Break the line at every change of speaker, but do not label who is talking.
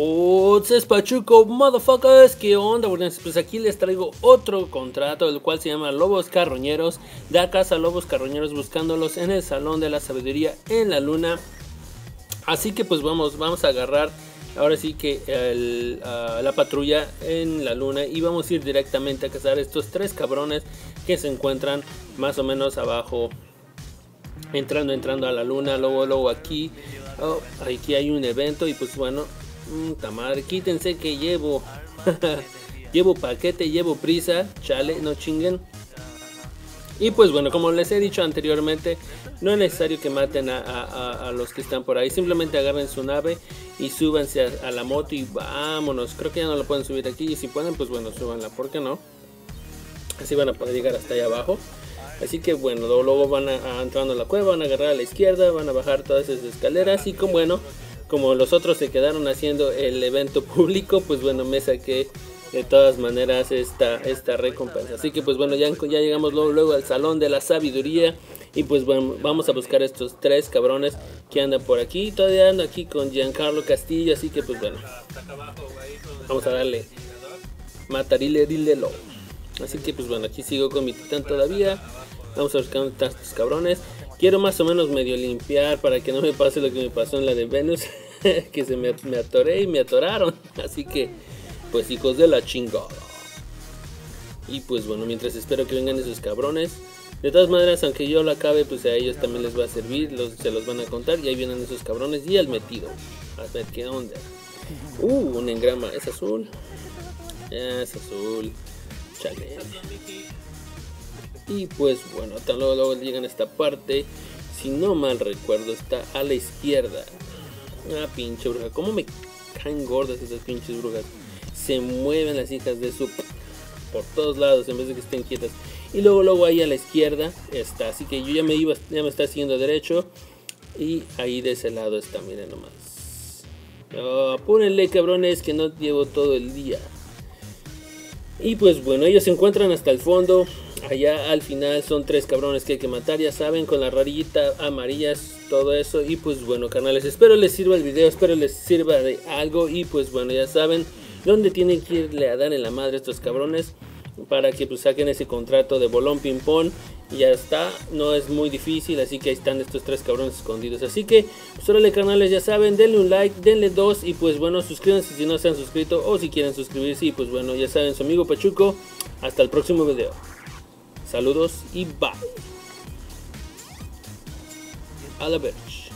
es Pachuco, motherfuckers, ¿qué onda? Bueno, pues aquí les traigo otro contrato, el cual se llama Lobos Carroñeros. Da casa Lobos Carroñeros buscándolos en el Salón de la Sabiduría en la Luna. Así que pues vamos, vamos a agarrar ahora sí que la patrulla en la Luna y vamos a ir directamente a cazar estos tres cabrones que se encuentran más o menos abajo. Entrando, entrando a la luna, luego, luego aquí, oh, aquí hay un evento y pues bueno, Puta madre, quítense que llevo. llevo paquete, llevo prisa. Chale, no chinguen. Y pues bueno, como les he dicho anteriormente, no es necesario que maten a, los que están por ahí. Simplemente agarren su nave y súbanse a, la moto y vámonos. Creo que ya no lo pueden subir aquí. Y si pueden, pues bueno, súbanla. ¿Por qué no? Así van a poder llegar hasta allá abajo. Así que bueno, luego van a, entrando a la cueva, van a agarrar a la izquierda, van a bajar todas esas escaleras. Y como bueno, como los otros se quedaron haciendo el evento público, pues bueno, me saqué de todas maneras esta, esta recompensa. Así que pues bueno, ya, ya llegamos luego, al salón de la sabiduría. Y pues bueno, vamos a buscar estos tres cabrones que andan por aquí. Todavía ando aquí con Giancarlo Castillo, así que pues bueno. Vamos a darle matarile dilelo. Así que pues bueno, aquí sigo con mi titán todavía. Vamos a buscar estos cabrones. Quiero más o menos medio limpiar para que no me pase lo que me pasó en la de Venus. que se me, atoré y me atoraron. Así que, pues hijos de la chingada. Y pues bueno, mientras espero que vengan esos cabrones. De todas maneras, aunque yo lo acabe, pues a ellos también les va a servir. se los van a contar. Y ahí vienen esos cabrones. Y al metido. A ver qué onda. Uh, un engrama. Es azul. Es azul. Chale. Y pues bueno, tan luego, luego llegan a esta parte. Si no mal recuerdo, está a la izquierda. Ah, pinche bruja. ¿Cómo me caen gordas esas pinches brujas? Se mueven las hijas de su... Por todos lados en vez de que estén quietas. Y luego, luego ahí a la izquierda está. Así que yo ya me iba, ya me está haciendo derecho. Y ahí de ese lado está, miren nomás. Oh, apúrenle cabrones que no llevo todo el día. Y pues bueno, ellos se encuentran hasta el fondo. Allá al final son tres cabrones que hay que matar, ya saben, con la rarita amarillas, todo eso. Y pues bueno, canales, espero les sirva el video, espero les sirva de algo. Y pues bueno, ya saben dónde tienen que irle a dar en la madre estos cabrones para que pues saquen ese contrato de bolón ping pong y ya está, no es muy difícil, así que ahí están estos tres cabrones escondidos, así que pues órale canales, ya saben, denle un like, denle dos y pues bueno, suscríbanse si no se han suscrito o si quieren suscribirse y pues bueno, ya saben, su amigo Pachuco, hasta el próximo video. Saludos y bye. A la vez.